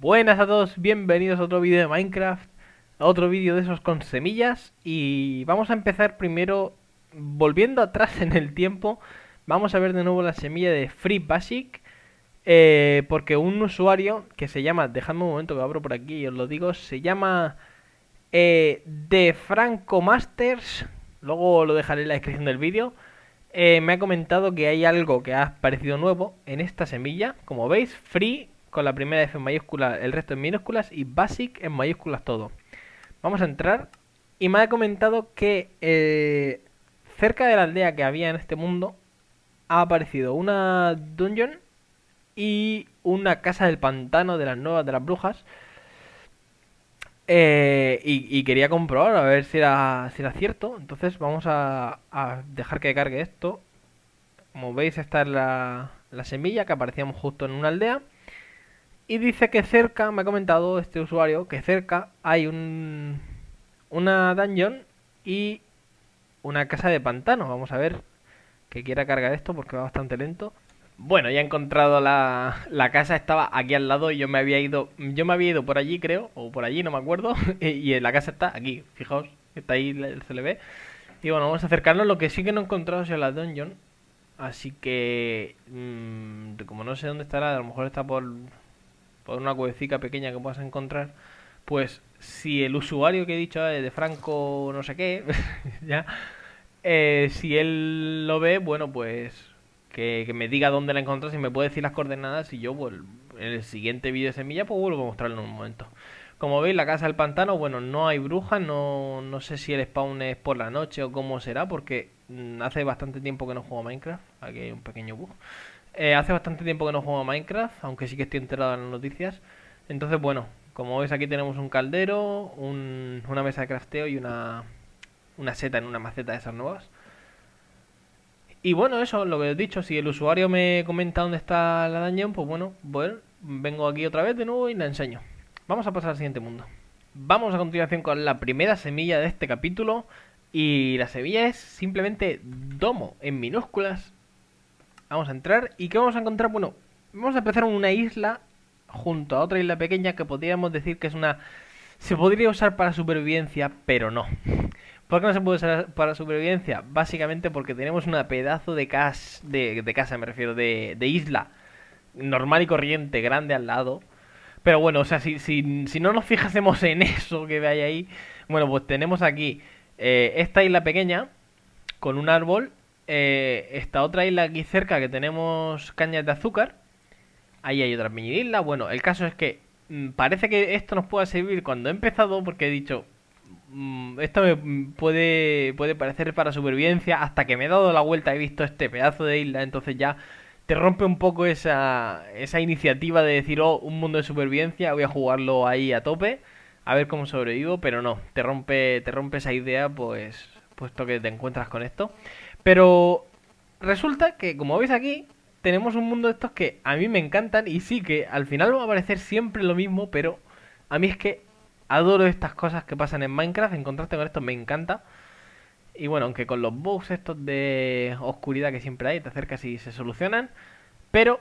Buenas a todos, bienvenidos a otro vídeo de Minecraft, a otro vídeo de esos con semillas. Y vamos a empezar primero volviendo atrás en el tiempo, vamos a ver de nuevo la semilla de Free Basic eh, porque un usuario que se llama, dejadme un momento que abro por aquí y os lo digo, se llama eh, de Franco Masters, luego lo dejaré en la descripción del vídeo, eh, me ha comentado que hay algo que ha aparecido nuevo en esta semilla, como veis, Free con la primera F en mayúscula, el resto en minúsculas y Basic en mayúsculas todo. Vamos a entrar. Y me ha comentado que eh, cerca de la aldea que había en este mundo ha aparecido una dungeon y una casa del pantano de las nuevas de las brujas. Eh, y, quería comprobar a ver si era, si era cierto. Entonces vamos a, a dejar que cargue esto. Como veis, esta es la, la semilla que aparecíamos justo en una aldea. Y dice que cerca, me ha comentado este usuario, que cerca hay un, una dungeon y una casa de pantano. Vamos a ver que quiera cargar esto porque va bastante lento. Bueno, ya he encontrado la, la casa, estaba aquí al lado y yo me había ido, yo me había ido por allí creo, o por allí, no me acuerdo, y la casa está aquí, fijaos, está ahí, se le ve. Y bueno, vamos a acercarnos, lo que sí que no he encontrado es la dungeon, así que, mm, como no sé dónde estará, a lo mejor está por, por una cuevecita pequeña que puedas encontrar, pues si el usuario que he dicho eh, de Franco no sé qué, ya, eh, si él lo ve, bueno, pues que, me diga dónde la encontró, si me puede decir las coordenadas y yo, pues, en el siguiente vídeo de semilla, pues vuelvo a mostrarlo en un momento. Como veis, la casa del pantano, bueno, no hay brujas, no, no sé si el spawn es por la noche o cómo será, porque mm, hace bastante tiempo que no juego a Minecraft, aquí hay un pequeño bug. Eh, hace bastante tiempo que no juego a Minecraft, aunque sí que estoy enterado en las noticias. Entonces, bueno, como veis aquí tenemos un caldero, un- una mesa de crafteo y una, una seta en una maceta de esas nuevas. Y bueno, eso, lo que he dicho, si el usuario me comenta dónde está la dungeon, pues bueno, bueno, vengo aquí otra vez de nuevo y la enseño. Vamos a pasar al siguiente mundo. Vamos a continuación con la primera semilla de este capítulo. Y la semilla es simplemente domo en minúsculas. Vamos a entrar. ¿Y qué vamos a encontrar? Bueno, vamos a empezar en una isla junto a otra isla pequeña que podríamos decir que es una... Se podría usar para supervivencia, pero no. ¿Por qué no se puede usar para supervivencia? Básicamente porque tenemos una pedazo de, cas de, casa, me refiero, de, isla normal y corriente, grande al lado. Pero bueno, o sea, si, no nos fijásemos en eso que hay ahí, bueno, pues tenemos aquí eh, esta isla pequeña con un árbol, eh, esta otra isla aquí cerca que tenemos cañas de azúcar, ahí hay otra pequeña isla. Bueno, el caso es que mm, parece que esto nos pueda servir cuando he empezado, porque he dicho, esto me mm, puede, puede parecer para supervivencia, hasta que me he dado la vuelta he visto este pedazo de isla, entonces ya te rompe un poco esa, esa iniciativa de decir, oh, un mundo de supervivencia, voy a jugarlo ahí a tope, a ver cómo sobrevivo, pero no, te rompe, te rompe esa idea, pues, puesto que te encuentras con esto. Pero resulta que, como veis aquí, tenemos un mundo de estos que a mí me encantan y sí que al final va a parecer siempre lo mismo, pero a mí es que adoro estas cosas que pasan en Minecraft, encontrarte con esto me encanta. Y bueno, aunque con los bugs estos de oscuridad que siempre hay, te acercas y se solucionan. Pero,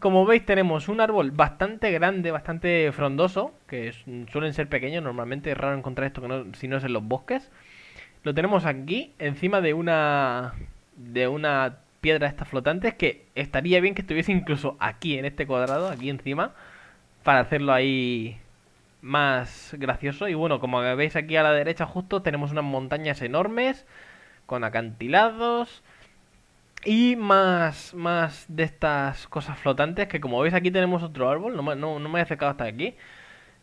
como veis, tenemos un árbol bastante grande, bastante frondoso, que suelen ser pequeños, normalmente es raro encontrar esto no- si no es en los bosques. Lo tenemos aquí, encima de una de una piedra estas flotantes, que estaría bien que estuviese incluso aquí, en este cuadrado, aquí encima, para hacerlo ahí más gracioso. Y bueno, como veis aquí a la derecha justo tenemos unas montañas enormes con acantilados y más, más de estas cosas flotantes que como veis aquí tenemos otro árbol, no, no, no me he acercado hasta aquí.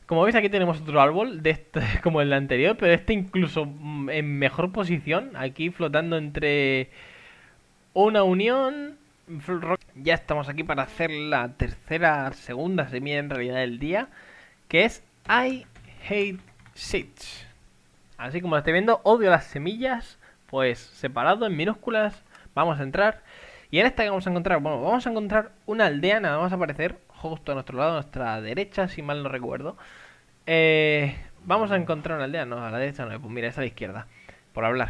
Como veis aquí tenemos otro árbol de este, como el anterior, pero este incluso mm, en mejor posición, aquí flotando entre una unión. Ya estamos aquí para hacer la tercera, segunda semilla en realidad del día, que es I hate seeds. Así como lo estoy viendo, odio las semillas, pues separado en minúsculas, vamos a entrar. Y en esta que vamos a encontrar, bueno, vamos a encontrar una aldea, nada más aparecer, justo a nuestro lado, a nuestra derecha, si mal no recuerdo. Eh, vamos a encontrar una aldea. No, a la derecha no, pues mira, es a la izquierda. Por hablar.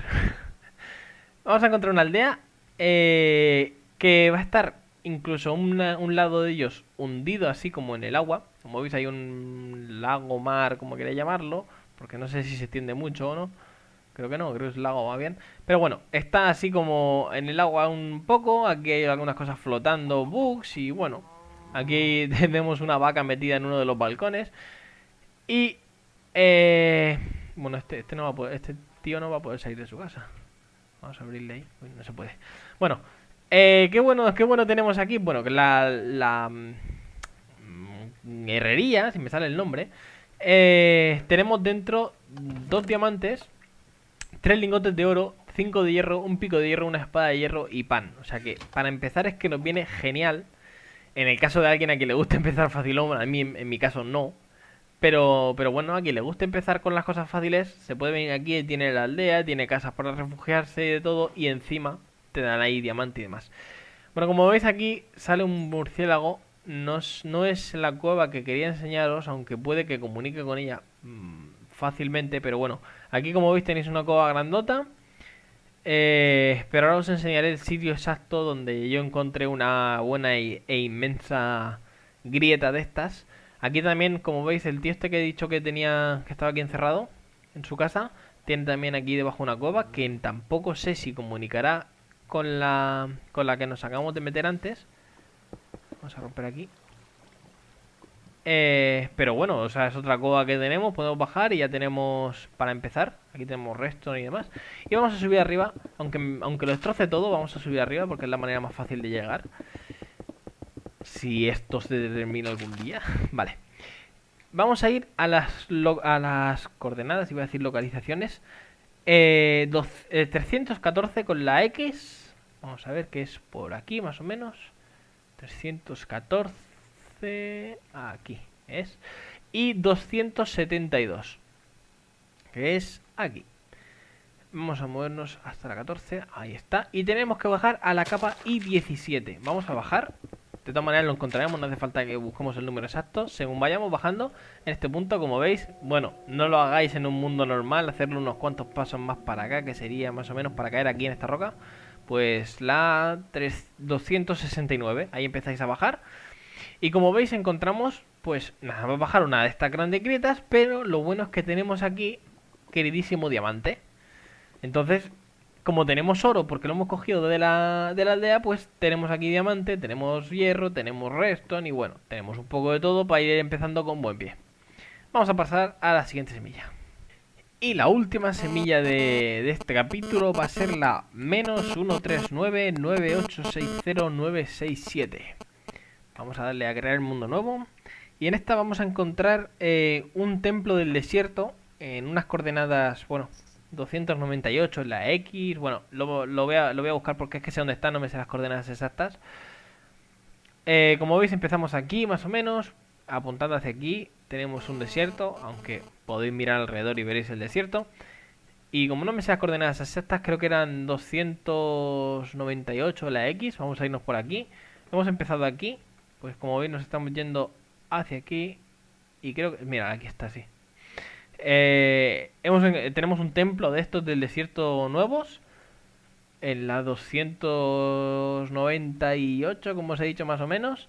vamos a encontrar una aldea eh, que va a estar incluso un lado de ellos hundido así como en el agua. Como veis hay un lago, mar, como queréis llamarlo. Porque no sé si se extiende mucho o no. Creo que no, creo que es lago más bien. Pero bueno, está así como en el agua un poco. Aquí hay algunas cosas flotando, bugs y bueno. Aquí tenemos una vaca metida en uno de los balcones. Y... Eh, bueno, este, este, no va a poder, este tío no va a poder salir de su casa. Vamos a abrirle ahí. Uy, no se puede. Bueno, eh, qué bueno, qué bueno tenemos aquí. Bueno, que la, la mm, herrería, si me sale el nombre. eh, tenemos dentro dos diamantes, tres lingotes de oro, cinco de hierro, un pico de hierro, una espada de hierro y pan. O sea que para empezar es que nos viene genial. En el caso de alguien a quien le gusta empezar facilón, a mí en, mi caso no. Pero, pero bueno, a quien le guste empezar con las cosas fáciles, se puede venir aquí, tiene la aldea, tiene casas para refugiarse y de todo, y encima te dan ahí diamante y demás. Bueno, como veis aquí sale un murciélago, no es, no es la cueva que quería enseñaros, aunque puede que comunique con ella mm, fácilmente, pero bueno, aquí como veis tenéis una cueva grandota, eh, pero ahora os enseñaré el sitio exacto donde yo encontré una buena e, inmensa grieta de estas. Aquí también, como veis, el tío este que he dicho que tenía, que estaba aquí encerrado en su casa, tiene también aquí debajo una cueva que tampoco sé si comunicará con la, con la que nos acabamos de meter antes. Vamos a romper aquí. Eh, pero bueno, o sea, es otra cueva que tenemos, podemos bajar y ya tenemos para empezar. Aquí tenemos resto y demás. Y vamos a subir arriba, aunque, aunque lo destroce todo, vamos a subir arriba porque es la manera más fácil de llegar. Si esto se determina algún día. Vale. Vamos a ir a las, a las coordenadas, iba a decir localizaciones. Eh, doc- eh, 314 con la X. Vamos a ver qué es por aquí más o menos. 314. Aquí es. Y 272. Que es aquí. Vamos a movernos hasta la 14. Ahí está. Y tenemos que bajar a la capa I17. Vamos a bajar. De todas maneras lo encontraremos. No hace falta que busquemos el número exacto. Según vayamos bajando en este punto, como veis, bueno, no lo hagáis en un mundo normal. Hacerlo unos cuantos pasos más para acá, que sería más o menos para caer aquí en esta roca. Pues la 3 269. Ahí empezáis a bajar. Y como veis encontramos, pues nada, a bajar una de estas grandes grietas, pero lo bueno es que tenemos aquí, queridísimo diamante. Entonces, como tenemos oro, porque lo hemos cogido de la, de la aldea, pues tenemos aquí diamante, tenemos hierro, tenemos redstone y bueno, tenemos un poco de todo para ir empezando con buen pie. Vamos a pasar a la siguiente semilla. Y la última semilla de, este capítulo va a ser la menos 1399860967. Vamos a darle a crear el mundo nuevo. Y en esta vamos a encontrar eh, un templo del desierto en unas coordenadas, bueno, 298 en la X. Bueno, lo, lo voy a, lo voy a buscar porque es que sé dónde está, no me sé las coordenadas exactas. Eh, como veis empezamos aquí más o menos, apuntando hacia aquí. Tenemos un desierto, aunque podéis mirar alrededor y veréis el desierto. Y como no me sé las coordenadas exactas, creo que eran 298 la X. Vamos a irnos por aquí. Hemos empezado aquí. Pues como veis nos estamos yendo hacia aquí. Y creo que... Mira, aquí está, sí. Eh, tenemos un templo de estos del desierto nuevos. En la 298, como os he dicho más o menos.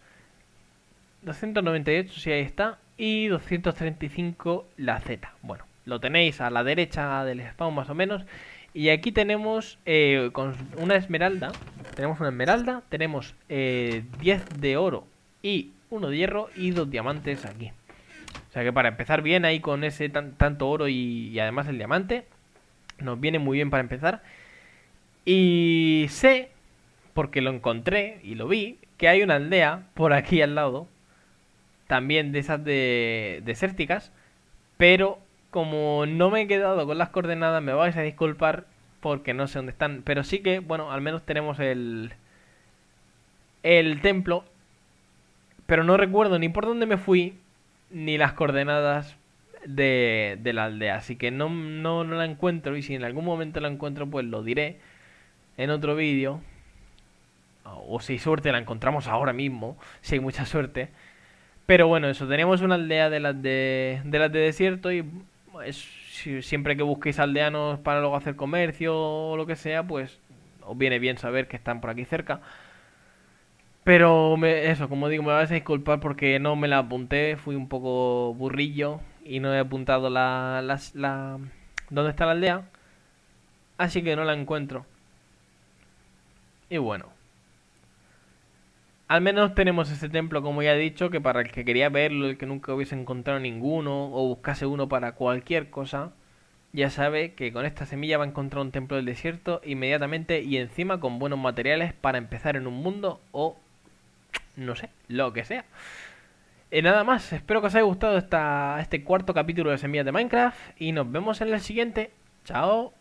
298, sí, ahí está. Y 235 la Z. Bueno, lo tenéis a la derecha del spawn más o menos. Y aquí tenemos eh, con una esmeralda. Tenemos una esmeralda. Tenemos eh, 10 de oro y uno de hierro y dos diamantes aquí. O sea que para empezar bien ahí con ese tan- tanto oro y, y además el diamante. Nos viene muy bien para empezar. Y sé, porque lo encontré y lo vi, que hay una aldea por aquí al lado. También de esas de desérticas. Pero como no me he quedado con las coordenadas, me vais a disculpar porque no sé dónde están. Pero sí que, bueno, al menos tenemos el, el templo. Pero no recuerdo ni por dónde me fui, ni las coordenadas de, de la aldea. Así que no, no, no la encuentro. Y si en algún momento la encuentro, pues lo diré en otro vídeo. O si hay suerte, la encontramos ahora mismo. Si hay mucha suerte. Pero bueno, eso, tenemos una aldea de las de, de las de desierto y es, si- siempre que busquéis aldeanos para luego hacer comercio o lo que sea, pues os viene bien saber que están por aquí cerca. Pero me- eso, como digo, me vais a disculpar porque no me la apunté, fui un poco burrillo y no he apuntado la, las- la, dónde está la aldea, así que no la encuentro. Y bueno, al menos tenemos ese templo, como ya he dicho, que para el que quería verlo, el que nunca hubiese encontrado ninguno o buscase uno para cualquier cosa, ya sabe que con esta semilla va a encontrar un templo del desierto inmediatamente y encima con buenos materiales para empezar en un mundo o no sé, lo que sea. Y nada más, espero que os haya gustado esta, este cuarto capítulo de Semillas de Minecraft y nos vemos en el siguiente. Chao.